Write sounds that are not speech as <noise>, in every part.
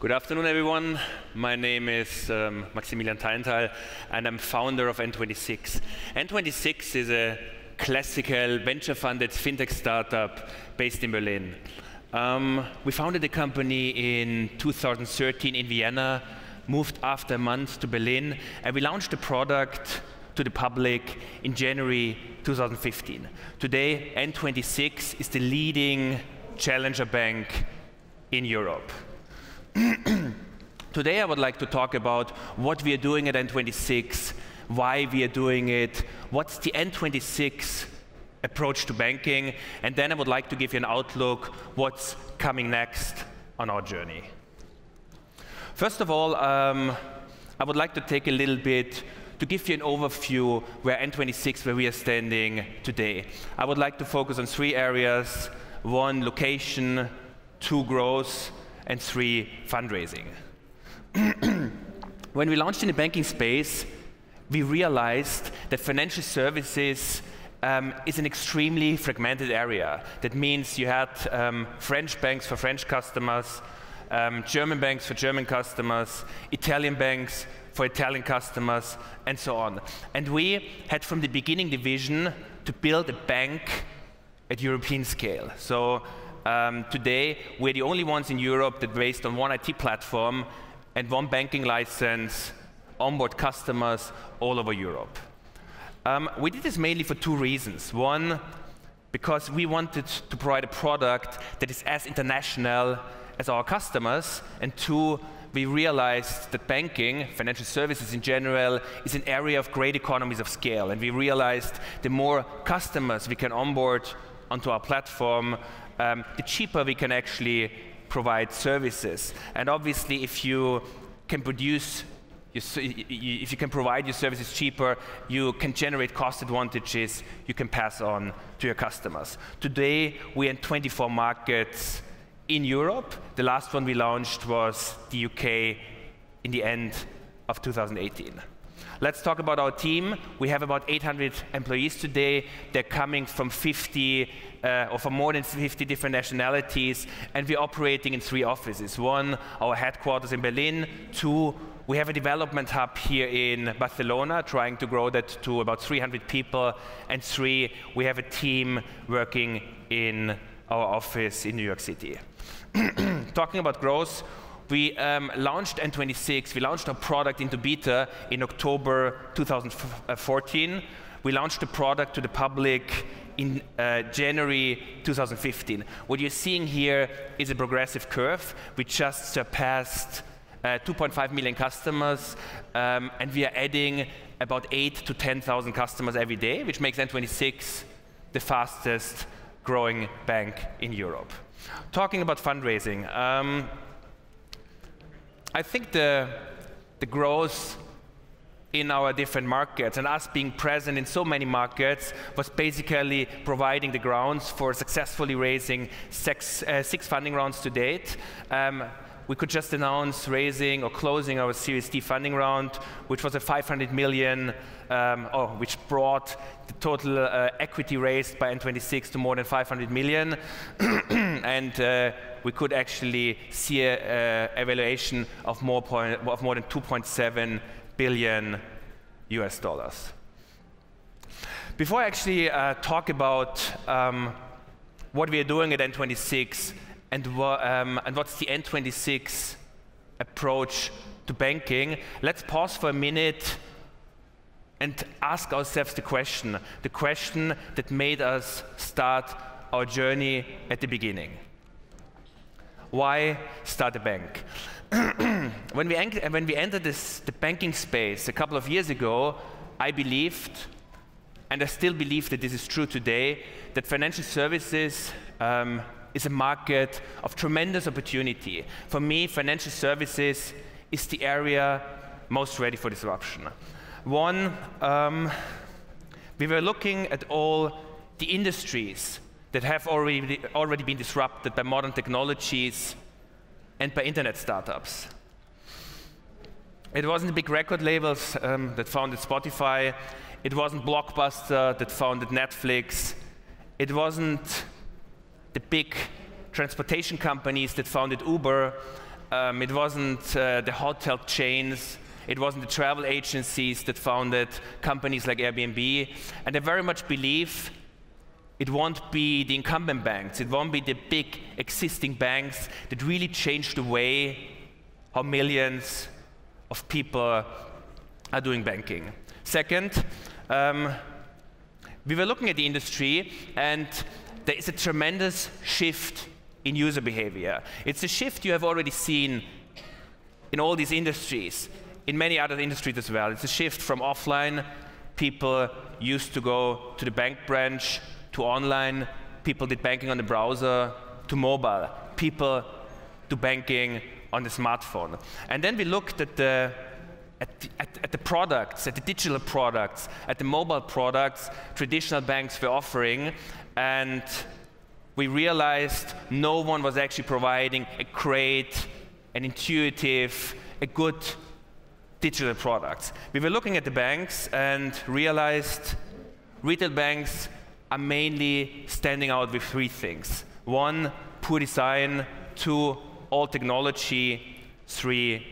Good afternoon, everyone. My name is um, Maximilian Tayenthal, and I'm founder of N26. N26 is a classical venture-funded fintech startup based in Berlin. Um, we founded the company in 2013 in Vienna, moved after a month to Berlin, and we launched the product to the public in January 2015. Today, N26 is the leading challenger bank in Europe. <clears throat> Today I would like to talk about what we are doing at N26, why we are doing it, what's the N26 approach to banking, and then I would like to give you an outlook what's coming next on our journey. First of all, um, I would like to take a little bit to give you an overview where N26, where we are standing today. I would like to focus on three areas. One, location, two, growth, and three, fundraising. <clears throat> when we launched in the banking space, we realized that financial services um, is an extremely fragmented area. That means you had um, French banks for French customers, um, German banks for German customers, Italian banks for Italian customers, and so on. And we had from the beginning the vision to build a bank at European scale. So um, today we're the only ones in Europe that based on one IT platform and one banking license onboard customers all over Europe. Um, we did this mainly for two reasons. One, because we wanted to provide a product that is as international as our customers, and two, we realized that banking, financial services in general, is an area of great economies of scale. And we realized the more customers we can onboard onto our platform, um, the cheaper we can actually provide services. And obviously, if you can produce if you can provide your services cheaper, you can generate cost advantages you can pass on to your customers. Today, we're in 24 markets in Europe. The last one we launched was the UK in the end of 2018. Let's talk about our team. We have about 800 employees today. They're coming from 50 uh, or from more than 50 different nationalities, and we're operating in three offices. One, our headquarters in Berlin. Two, we have a development hub here in Barcelona, trying to grow that to about 300 people. And three, we have a team working in our office in New York City. <clears throat> Talking about growth, we um, launched N26, we launched our product into beta in October 2014. We launched the product to the public in uh, January 2015. What you're seeing here is a progressive curve. We just surpassed uh, 2.5 million customers, um, and we are adding about 8 to 10,000 customers every day, which makes N26 the fastest growing bank in Europe. Talking about fundraising, um, I think the, the growth in our different markets and us being present in so many markets was basically providing the grounds for successfully raising six, uh, six funding rounds to date. Um, we could just announce raising or closing our Series D funding round, which was a 500 million, um, oh, which brought the total uh, equity raised by N26 to more than 500 million. <clears throat> and uh, we could actually see a, a evaluation of more, point, of more than 2.7 billion US dollars. Before I actually uh, talk about um, what we are doing at N26, and, um, and what's the N26 approach to banking, let's pause for a minute and ask ourselves the question, the question that made us start our journey at the beginning. Why start a bank? <clears throat> when, we when we entered this, the banking space a couple of years ago, I believed, and I still believe that this is true today, that financial services um, is a market of tremendous opportunity. For me, financial services is the area most ready for disruption. One, um, we were looking at all the industries that have already, already been disrupted by modern technologies and by internet startups. It wasn't the big record labels um, that founded Spotify. It wasn't Blockbuster that founded Netflix. It wasn't the big transportation companies that founded Uber, Um, it wasn't uh, the hotel chains. It wasn't the travel agencies that founded companies like Airbnb. And I very much believe it won't be the incumbent banks. It won't be the big existing banks that really change the way how millions of people are doing banking. Second, um, we were looking at the industry and there is a tremendous shift in user behavior. It's a shift you have already seen in all these industries, in many other industries as well. It's a shift from offline, people used to go to the bank branch, to online, people did banking on the browser, to mobile, people do banking on the smartphone. And then we looked at the at the, at, at the, products, at the digital products, at the mobile products traditional banks were offering, and we realized no one was actually providing a great, an intuitive, a good digital product. We were looking at the banks and realized retail banks are mainly standing out with three things. One, poor design. Two, old technology. Three,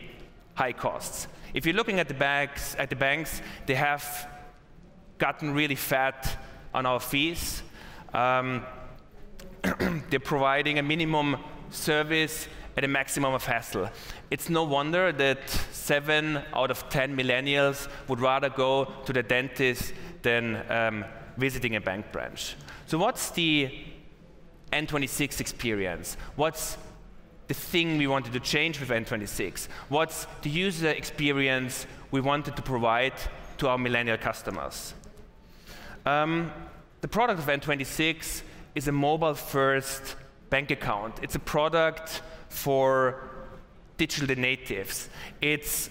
high costs. If you're looking at the banks, at the banks, they have gotten really fat on our fees. Um, <clears throat> they're providing a minimum service at a maximum of hassle. It's no wonder that seven out of 10 millennials would rather go to the dentist than um, visiting a bank branch. So what's the N26 experience? What's the thing we wanted to change with N26? What's the user experience we wanted to provide to our millennial customers? Um, the product of N26 is a mobile-first bank account. It's a product for digital natives. It's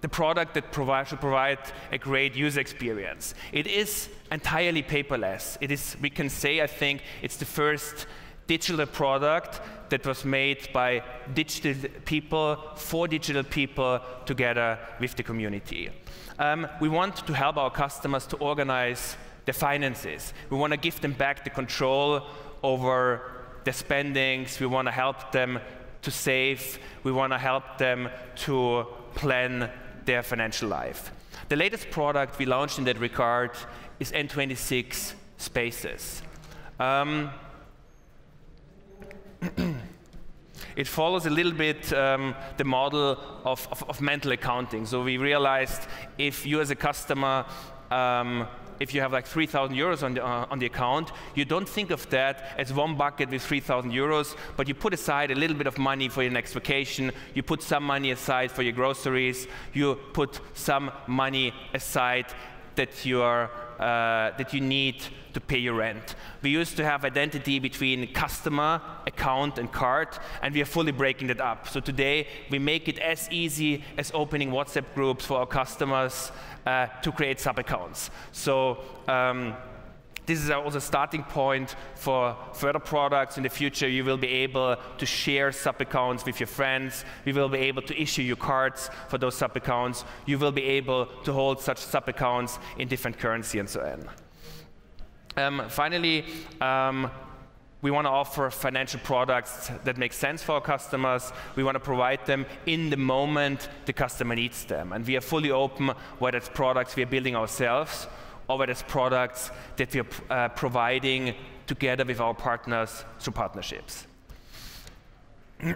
the product that provide, should provide a great user experience. It is entirely paperless. It is, we can say, I think, it's the first digital product that was made by digital people for digital people together with the community. Um, we want to help our customers to organize their finances. We want to give them back the control over their spendings. We want to help them to save. We want to help them to plan their financial life. The latest product we launched in that regard is N26 Spaces. Um, <clears throat> it follows a little bit um, the model of, of, of, mental accounting. So we realized if you as a customer um, if you have like 3,000 euros on the, uh, on the account, you don't think of that as one bucket with 3,000 euros, but you put aside a little bit of money for your next vacation, you put some money aside for your groceries, you put some money aside that you are uh, that you need to pay your rent. We used to have identity between customer, account, and card, and we are fully breaking that up. So today, we make it as easy as opening WhatsApp groups for our customers uh, to create sub-accounts. So um, this is also a starting point for further products. In the future, you will be able to share sub-accounts with your friends. We will be able to issue you cards for those sub-accounts. You will be able to hold such sub-accounts in different currency and so on. Um, finally, um, we want to offer financial products that make sense for our customers. We want to provide them in the moment the customer needs them. And we are fully open whether it's products we are building ourselves it's products that we are uh, providing together with our partners through partnerships. <clears throat>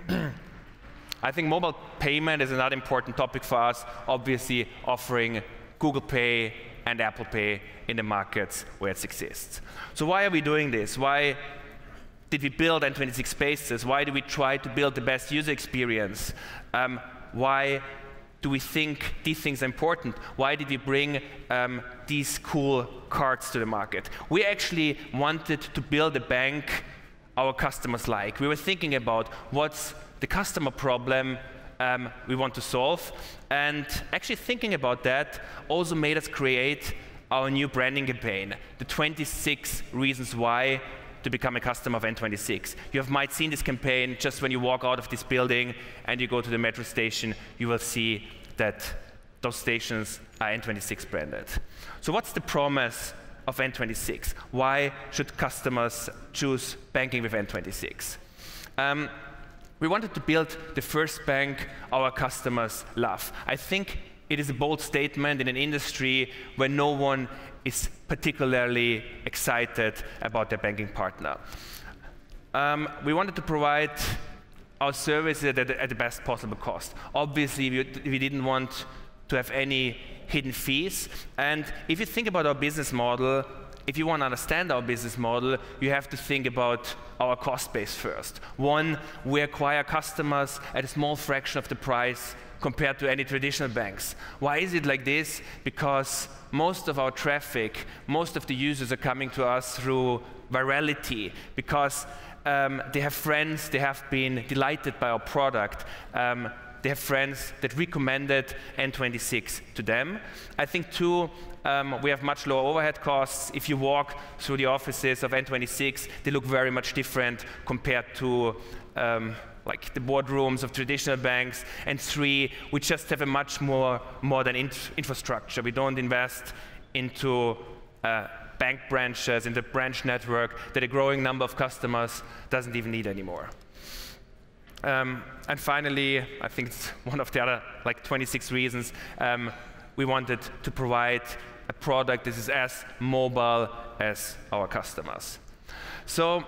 I think mobile payment is another important topic for us, obviously offering Google Pay and Apple Pay in the markets where it exists. So why are we doing this? Why did we build N26 Spaces? Why do we try to build the best user experience? Um, why do we think these things are important? Why did we bring um, these cool cards to the market? We actually wanted to build a bank our customers like. We were thinking about what's the customer problem um, we want to solve. And actually thinking about that also made us create our new branding campaign, the 26 reasons why to become a customer of N26. You have might seen this campaign just when you walk out of this building and you go to the metro station, you will see that those stations are N26 branded. So what's the promise of N26? Why should customers choose banking with N26? Um, we wanted to build the first bank our customers love. I think it is a bold statement in an industry where no one is particularly excited about their banking partner. Um, we wanted to provide our services at, at, the best possible cost. Obviously, we, we didn't want to have any hidden fees. And if you think about our business model, if you want to understand our business model, you have to think about our cost base first. One, we acquire customers at a small fraction of the price compared to any traditional banks. Why is it like this? Because most of our traffic, most of the users are coming to us through virality, because um, they have friends, they have been delighted by our product. Um, they have friends that recommended N26 to them. I think, too, um, we have much lower overhead costs. If you walk through the offices of N26, they look very much different compared to um, like the boardrooms of traditional banks. And three, we just have a much more modern in infrastructure. We don't invest into uh, bank branches, in the branch network that a growing number of customers doesn't even need anymore. Um, and finally, I think it's one of the other like 26 reasons, um, we wanted to provide a product that is as mobile as our customers. So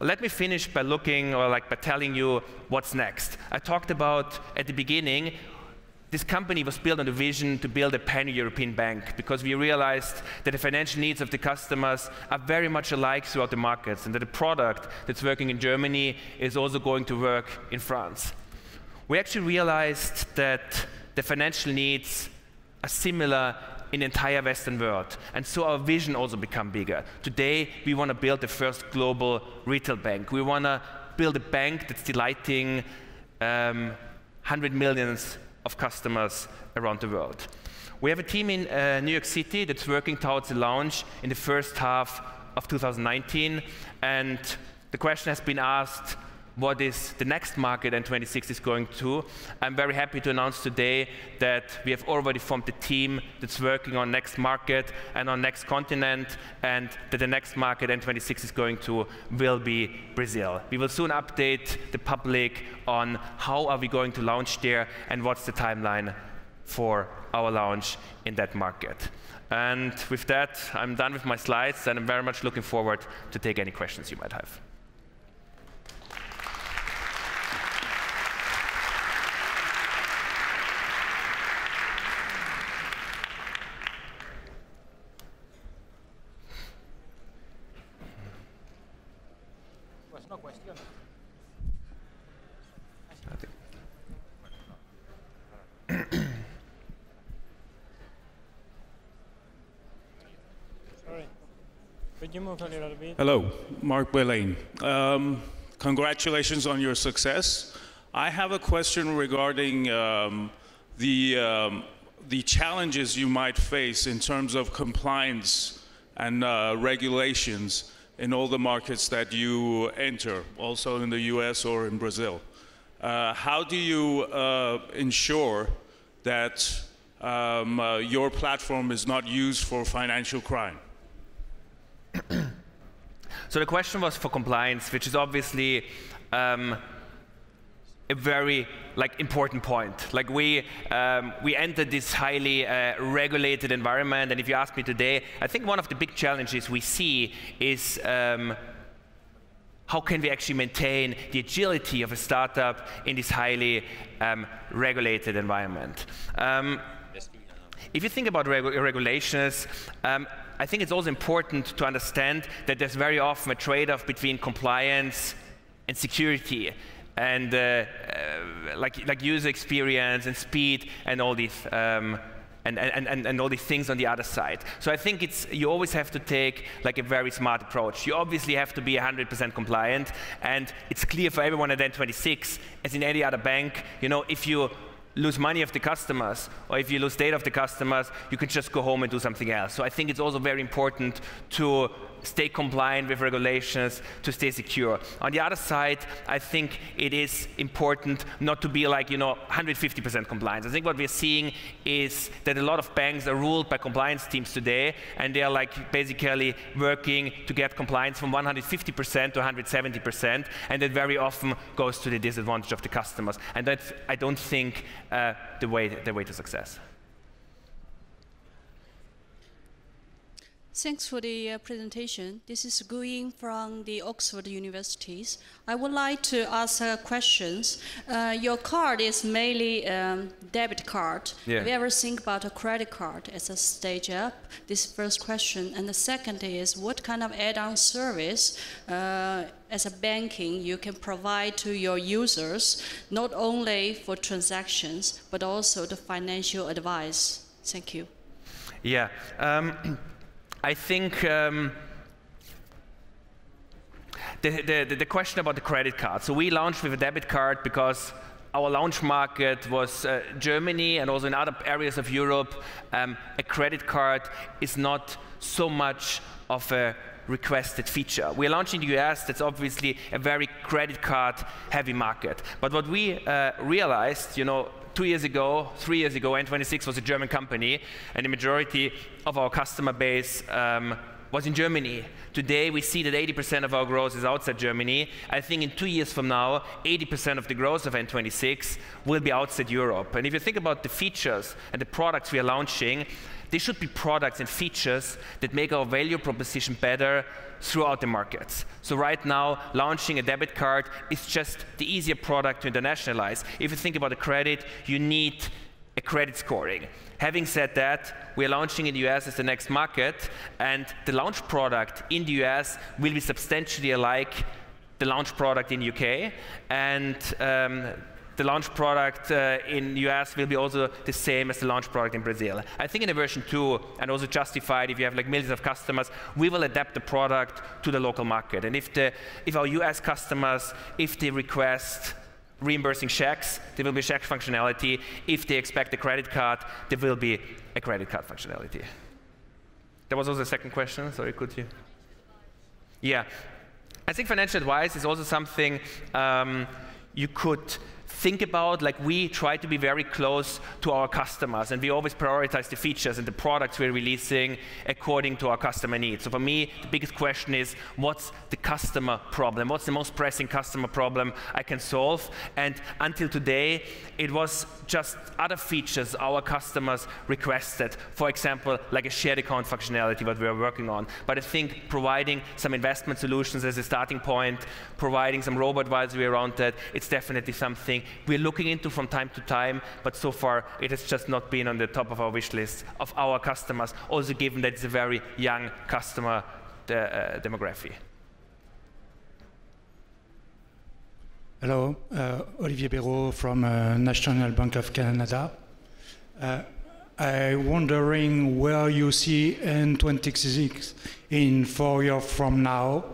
let me finish by looking or like by telling you what's next. I talked about at the beginning this company was built on the vision to build a pan-European bank because we realized that the financial needs of the customers are very much alike throughout the markets and that the product that's working in Germany is also going to work in France. We actually realized that the financial needs are similar in the entire Western world. And so our vision also become bigger. Today, we want to build the first global retail bank. We want to build a bank that's delighting um, 100 millions of customers around the world. We have a team in uh, New York City that's working towards the launch in the first half of 2019. And the question has been asked, what is the next market N26 is going to. I'm very happy to announce today that we have already formed a team that's working on next market and on next continent, and that the next market N26 is going to will be Brazil. We will soon update the public on how are we going to launch there and what's the timeline for our launch in that market. And with that, I'm done with my slides, and I'm very much looking forward to take any questions you might have. Hello, Mark Belain. Um, congratulations on your success. I have a question regarding um, the, um, the challenges you might face in terms of compliance and uh, regulations in all the markets that you enter, also in the US or in Brazil. Uh, how do you uh, ensure that um, uh, your platform is not used for financial crime? So the question was for compliance, which is obviously um, a very like important point. Like we um, we entered this highly uh, regulated environment, and if you ask me today, I think one of the big challenges we see is. Um, how can we actually maintain the agility of a startup in this highly um, regulated environment? Um, if you think about reg regulations, um, I think it's also important to understand that there's very often a trade-off between compliance and security and uh, uh, like, like user experience and speed and all these um, and, and, and, and all these things on the other side. So I think it's, you always have to take like a very smart approach. You obviously have to be 100% compliant, and it's clear for everyone at N26, as in any other bank, you know, if you lose money of the customers, or if you lose data of the customers, you can just go home and do something else. So I think it's also very important to stay compliant with regulations, to stay secure. On the other side, I think it is important not to be like, you know, 150% compliance. I think what we're seeing is that a lot of banks are ruled by compliance teams today, and they're like basically working to get compliance from 150% to 170%, and that very often goes to the disadvantage of the customers. And that's, I don't think, uh, the, way, the way to success. Thanks for the uh, presentation. This is Gu Ying from the Oxford Universities. I would like to ask uh, questions. Uh, your card is mainly um, debit card. Yeah. Have you ever think about a credit card as a stage up? This first question. And the second is, what kind of add-on service uh, as a banking you can provide to your users, not only for transactions, but also the financial advice? Thank you. Yeah. Um, <clears throat> I think um, the, the, the, question about the credit card. So we launched with a debit card because our launch market was uh, Germany and also in other areas of Europe. Um, a credit card is not so much of a requested feature. We're launching in the US, that's obviously a very credit card heavy market. But what we uh, realized, you know, two years ago, three years ago, N26 was a German company, and the majority of our customer base um, was in Germany. Today, we see that 80% of our growth is outside Germany. I think in two years from now, 80% of the growth of N26 will be outside Europe. And if you think about the features and the products we are launching, they should be products and features that make our value proposition better throughout the markets. So right now, launching a debit card is just the easier product to internationalize. If you think about a credit, you need a credit scoring. Having said that, we are launching in the US as the next market, and the launch product in the US will be substantially like the launch product in UK, and um, the launch product uh, in US will be also the same as the launch product in Brazil. I think in a version 2, and also justified if you have like millions of customers, we will adapt the product to the local market. And if, the, if our US customers, if they request reimbursing checks, there will be check functionality. If they expect a credit card, there will be a credit card functionality. There was also a second question, sorry, could you? Yeah. I think financial advice is also something um, you could think about, like we try to be very close to our customers and we always prioritize the features and the products we're releasing according to our customer needs. So for me, the biggest question is what's the customer problem? What's the most pressing customer problem I can solve? And until today, it was just other features our customers requested. For example, like a shared account functionality that we are working on. But I think providing some investment solutions as a starting point, providing some robo advisory around that, it's definitely something we're looking into from time to time, but so far it has just not been on the top of our wish list of our customers, also given that it's a very young customer de uh, demography. Hello, uh, Olivier Béraud from uh, National Bank of Canada. Uh, I'm wondering where you see N26 in four years from now,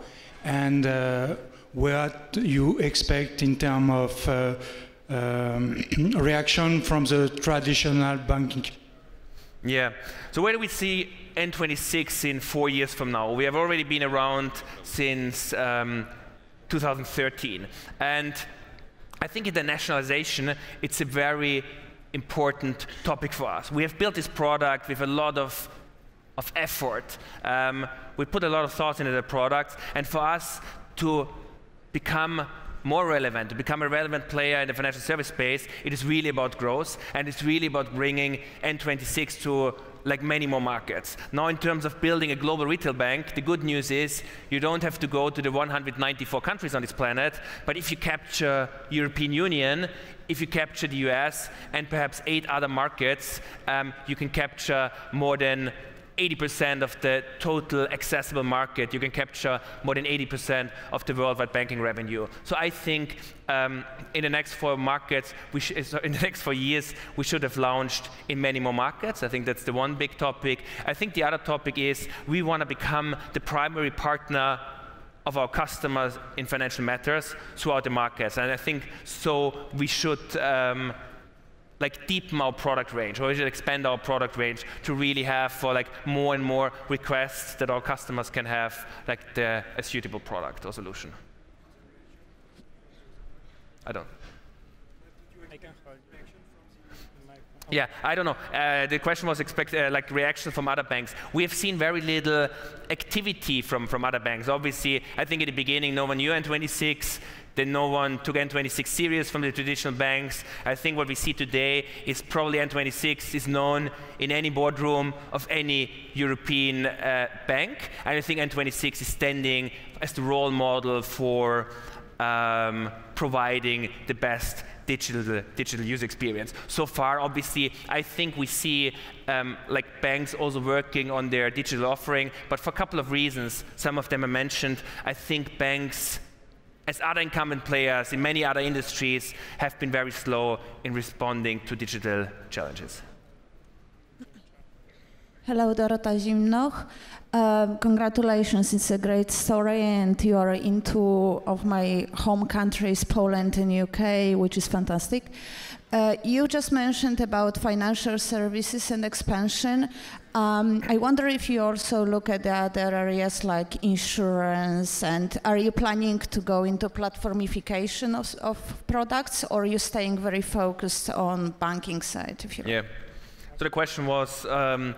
and uh, what you expect in terms of uh, um, <clears throat> reaction from the traditional banking? Yeah. So where do we see N26 in four years from now? We have already been around since um, 2013. And I think internationalization, it's a very important topic for us. We have built this product with a lot of, of effort. Um, we put a lot of thought into the product. And for us to become more relevant, to become a relevant player in the financial service space, it is really about growth, and it's really about bringing N26 to like many more markets. Now, in terms of building a global retail bank, the good news is you don't have to go to the 194 countries on this planet, but if you capture European Union, if you capture the US and perhaps eight other markets, um, you can capture more than 80% of the total accessible market. You can capture more than 80% of the worldwide banking revenue. So I think um, in the next four markets, <laughs> in the next four years, we should have launched in many more markets. I think that's the one big topic. I think the other topic is we want to become the primary partner of our customers in financial matters throughout the markets. And I think so we should um, like deepen our product range, or we should expand our product range to really have for like more and more requests that our customers can have like the, a suitable product or solution. I don't. Yeah, I don't know. Uh, the question was expect uh, like reaction from other banks. We have seen very little activity from, from other banks. Obviously, I think at the beginning, no one knew N26. Then no one took N26 serious from the traditional banks. I think what we see today is probably N26 is known in any boardroom of any European uh, bank. And I think N26 is standing as the role model for um, providing the best digital, digital user experience. So far, obviously, I think we see um, like banks also working on their digital offering, but for a couple of reasons. Some of them I mentioned. I think banks as other incumbent players in many other industries have been very slow in responding to digital challenges. Hello, Dorota Zimnoch. Um, congratulations, it's a great story, and you are into of my home countries, Poland and UK, which is fantastic. Uh, you just mentioned about financial services and expansion. Um, I wonder if you also look at the other areas like insurance, and are you planning to go into platformification of, of products, or are you staying very focused on banking side? If you yeah. So the question was. Um,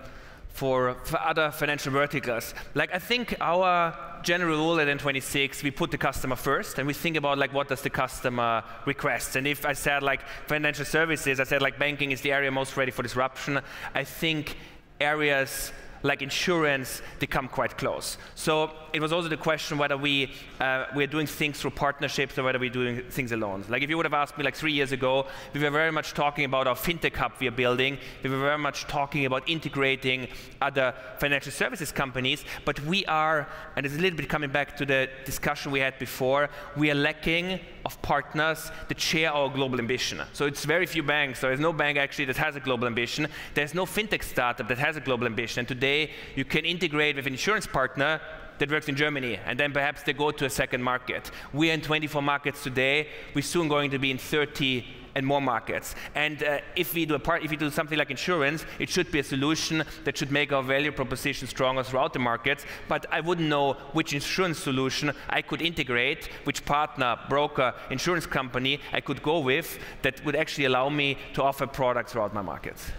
for, for other financial verticals. Like I think our general rule at N26, we put the customer first and we think about like what does the customer request. And if I said like financial services, I said like banking is the area most ready for disruption, I think areas like insurance, they come quite close. So it was also the question whether we uh, we're doing things through partnerships or whether we're doing things alone. Like if you would have asked me like three years ago, we were very much talking about our fintech hub we are building. We were very much talking about integrating other financial services companies. But we are, and it's a little bit coming back to the discussion we had before, we are lacking of partners that share our global ambition. So it's very few banks. There is no bank actually that has a global ambition. There's no fintech startup that has a global ambition. And today you can integrate with an insurance partner that works in Germany, and then perhaps they go to a second market. We're in 24 markets today. We're soon going to be in 30 and more markets. And uh, if we do part, if we do something like insurance, it should be a solution that should make our value proposition stronger throughout the markets. But I wouldn't know which insurance solution I could integrate, which partner, broker, insurance company I could go with that would actually allow me to offer products throughout my markets.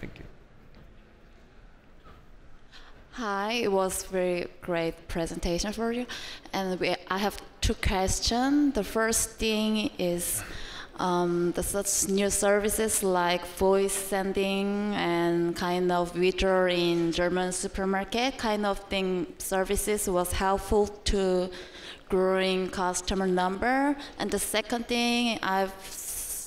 Thank you. Hi, it was very great presentation for you, and we, I have two questions. The first thing is um, the such new services like voice sending and kind of withdraw in German supermarket kind of thing services was helpful to growing customer number. And the second thing I've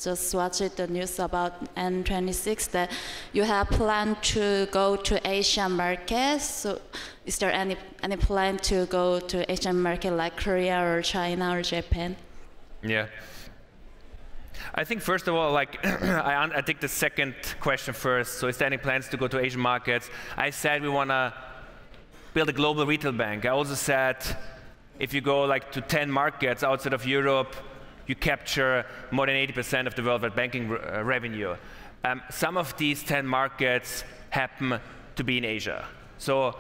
just watched the news about N26 that you have planned to go to Asian markets. So is there any, any plan to go to Asian market like Korea or China or Japan? Yeah. I think first of all, like <clears throat> I, I take the second question first. So is there any plans to go to Asian markets? I said we want to build a global retail bank. I also said if you go like to 10 markets outside of Europe, you capture more than 80% of the worldwide banking uh, revenue. Um, some of these 10 markets happen to be in Asia. So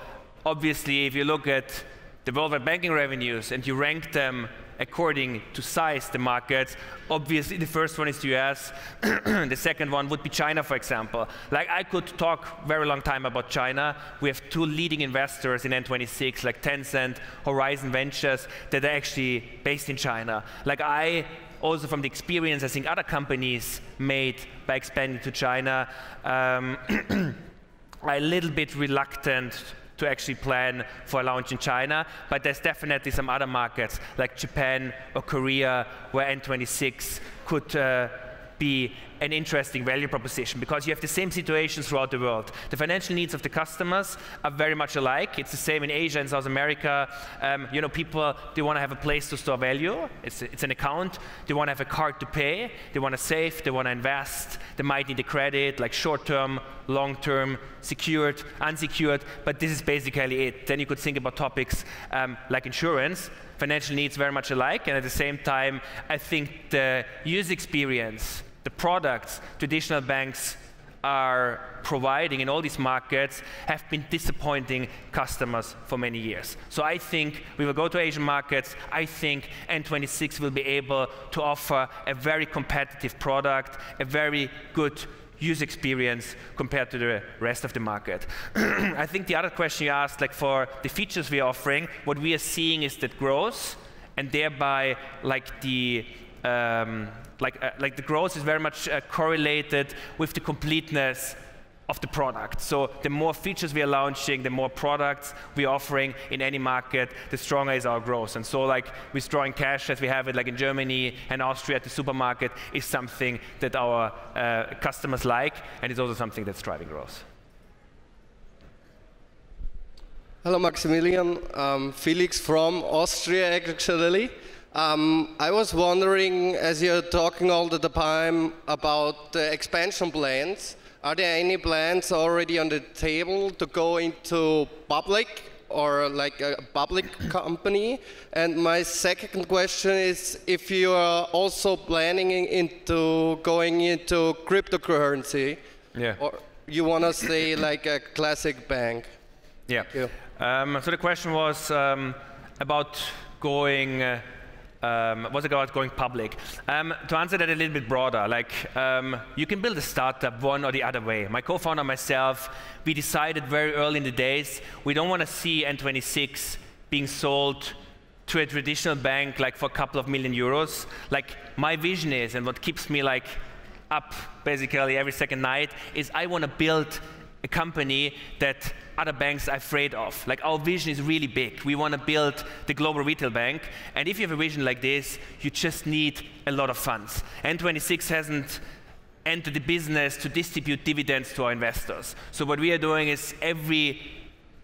obviously, if you look at the worldwide banking revenues and you rank them according to size, the markets. Obviously, the first one is the US. <clears throat> the second one would be China, for example. Like I could talk very long time about China. We have two leading investors in N26, like Tencent, Horizon Ventures, that are actually based in China. Like I also from the experience I think other companies made by expanding to China, um, <clears throat> are a little bit reluctant to actually plan for a launch in China, but there's definitely some other markets like Japan or Korea where N26 could uh, be an interesting value proposition because you have the same situations throughout the world. The financial needs of the customers are very much alike. It's the same in Asia and South America. Um, you know, people, they want to have a place to store value. It's, it's an account. They want to have a card to pay. They want to save. They want to invest. They might need a credit, like short-term, long-term, secured, unsecured. But this is basically it. Then you could think about topics um, like insurance. Financial needs very much alike. And at the same time, I think the user experience the products traditional banks are providing in all these markets have been disappointing customers for many years. So I think we will go to Asian markets. I think N26 will be able to offer a very competitive product, a very good user experience compared to the rest of the market. <clears throat> I think the other question you asked, like for the features we are offering, what we are seeing is that growth and thereby like the um, like, uh, like the growth is very much uh, correlated with the completeness of the product. So the more features we are launching, the more products we're offering in any market, the stronger is our growth. And so like withdrawing cash as we have it like in Germany and Austria at the supermarket is something that our uh, customers like and it's also something that's driving growth. Hello Maximilian, um, Felix from Austria actually. Um, I was wondering, as you're talking all the time about the expansion plans, are there any plans already on the table to go into public or like a public <clears throat> company? And my second question is if you are also planning into going into cryptocurrency, yeah. or you want to stay <clears throat> like a classic bank? Yeah. Um, so the question was um, about going. Uh, um, was it about going public. Um, to answer that a little bit broader, like um, you can build a startup one or the other way. My co-founder and myself, we decided very early in the days we don't want to see N26 being sold to a traditional bank like for a couple of million euros. Like my vision is, and what keeps me like up basically every second night is I want to build a company that other banks are afraid of. Like our vision is really big. We want to build the global retail bank. And if you have a vision like this, you just need a lot of funds. N26 hasn't entered the business to distribute dividends to our investors. So what we are doing is every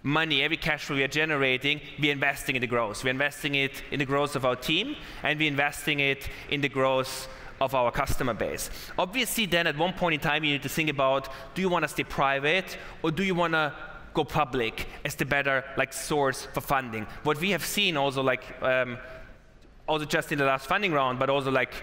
money, every cash flow we are generating, we're investing in the growth. We're investing it in the growth of our team, and we're investing it in the growth of our customer base. Obviously, then at one point in time, you need to think about, do you want to stay private, or do you want to go public as the better like source for funding. What we have seen also like um, also just in the last funding round, but also like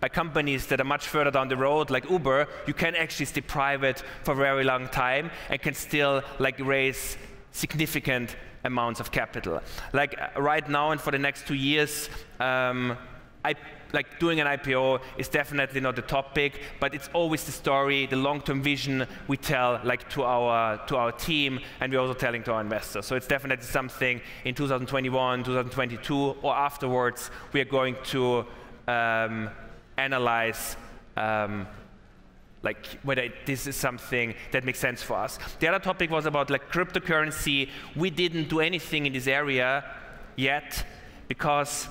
by companies that are much further down the road, like Uber, you can actually stay private for a very long time and can still like raise significant amounts of capital. Like uh, right now and for the next two years, um, I like doing an IPO is definitely not the topic, but it's always the story, the long-term vision we tell like to our to our team, and we're also telling to our investors. So it's definitely something in 2021, 2022, or afterwards we are going to um, analyze. Um, like whether this is something that makes sense for us. The other topic was about like cryptocurrency. We didn't do anything in this area yet because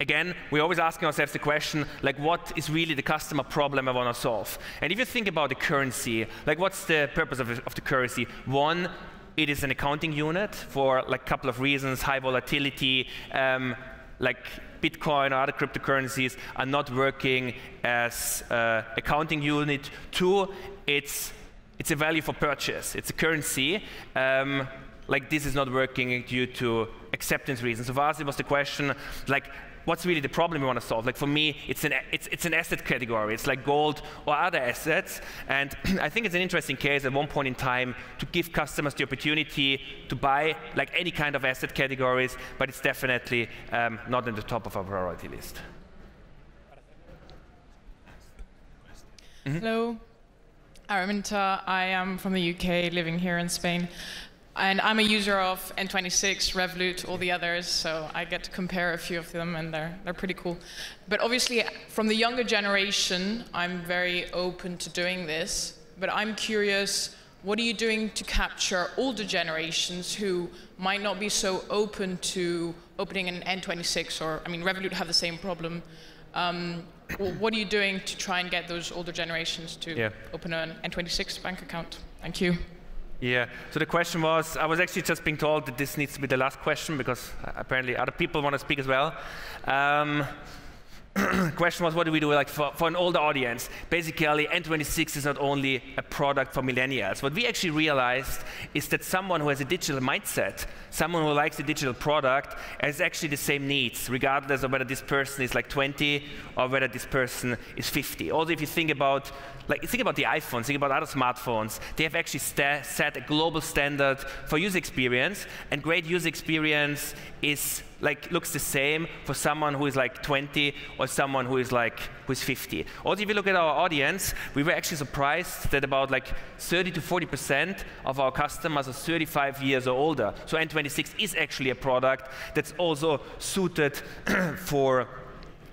again, we're always asking ourselves the question, like, what is really the customer problem I want to solve? And if you think about the currency, like, what's the purpose of, of the currency? One, it is an accounting unit for like a couple of reasons, high volatility, um, like Bitcoin or other cryptocurrencies are not working as uh, accounting unit. Two, it's it's a value for purchase. It's a currency. Um, like this is not working due to acceptance reasons. So for us, it was the question, like what's really the problem we want to solve. Like for me, it's an, it's, it's an asset category. It's like gold or other assets. And <clears throat> I think it's an interesting case at one point in time to give customers the opportunity to buy like any kind of asset categories, but it's definitely um, not in the top of our priority list. Mm -hmm. Hello, Araminta. I am from the UK, living here in Spain. And I'm a user of N26, Revolut, all the others, so I get to compare a few of them, and they're, they're pretty cool. But obviously, from the younger generation, I'm very open to doing this. But I'm curious, what are you doing to capture older generations who might not be so open to opening an N26, or, I mean, Revolut have the same problem. Um, what are you doing to try and get those older generations to yeah. open an N26 bank account? Thank you. Yeah, so the question was, I was actually just being told that this needs to be the last question because apparently other people want to speak as well. Um, <clears throat> question was, what do we do like for, for an older audience? Basically, N26 is not only a product for millennials. What we actually realized is that someone who has a digital mindset, someone who likes a digital product, has actually the same needs, regardless of whether this person is like 20 or whether this person is 50. Also, if you think about like think about the iPhones, think about other smartphones. They have actually set a global standard for user experience, and great user experience is like looks the same for someone who is like 20 or someone who is like who is 50. Also, if you look at our audience, we were actually surprised that about like 30 to 40 percent of our customers are 35 years or older. So N26 is actually a product that's also suited <clears throat> for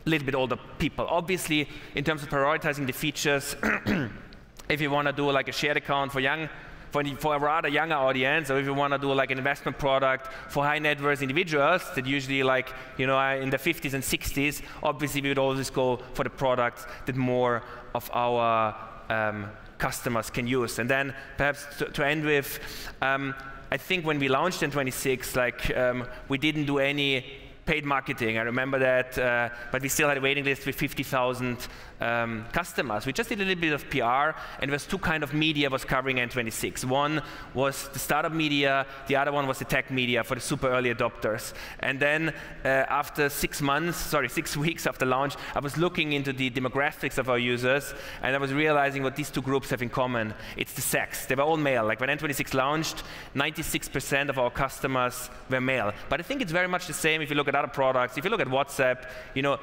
little bit older people. Obviously, in terms of prioritizing the features, <clears throat> if you want to do like a shared account for young for, for a rather younger audience, or if you want to do like an investment product for high net worth individuals that usually like, you know, in the 50s and 60s, obviously we would always go for the products that more of our um, customers can use. And then perhaps to, to end with, um, I think when we launched N26, like um, we didn't do any paid marketing. I remember that, uh, but we still had a waiting list with 50,000 um, customers. We just did a little bit of PR, and there was two kind of media was covering N26. One was the startup media, the other one was the tech media for the super early adopters. And then uh, after six months, sorry, six <laughs> weeks after launch, I was looking into the demographics of our users, and I was realizing what these two groups have in common. It's the sex. They were all male. Like when N26 launched, 96% of our customers were male. But I think it's very much the same if you look at other products. If you look at WhatsApp, you know,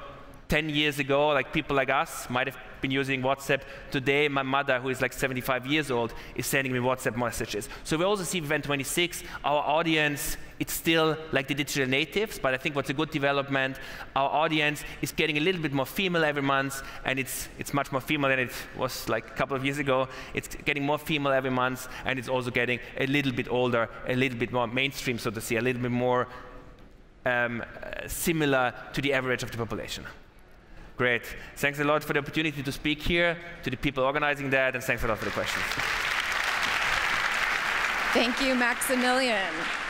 10 years ago, like people like us might have been using WhatsApp. Today, my mother, who is like 75 years old, is sending me WhatsApp messages. So we also see with N26, our audience, it's still like the digital natives, but I think what's a good development, our audience is getting a little bit more female every month, and it's, it's much more female than it was like a couple of years ago. It's getting more female every month, and it's also getting a little bit older, a little bit more mainstream, so to say, a little bit more um, similar to the average of the population. Great. Thanks a lot for the opportunity to speak here, to the people organizing that, and thanks a lot for the questions. Thank you, Maximilian.